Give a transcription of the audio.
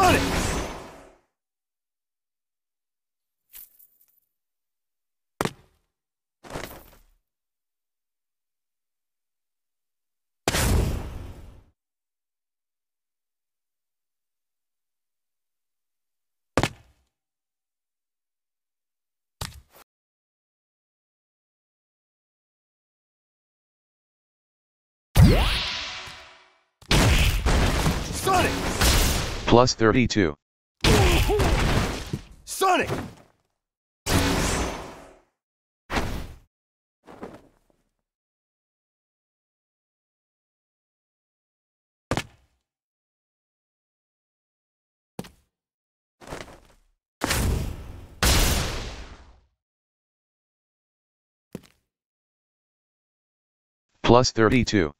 Got it! Yeah. Plus 32. Sonic! Plus 32.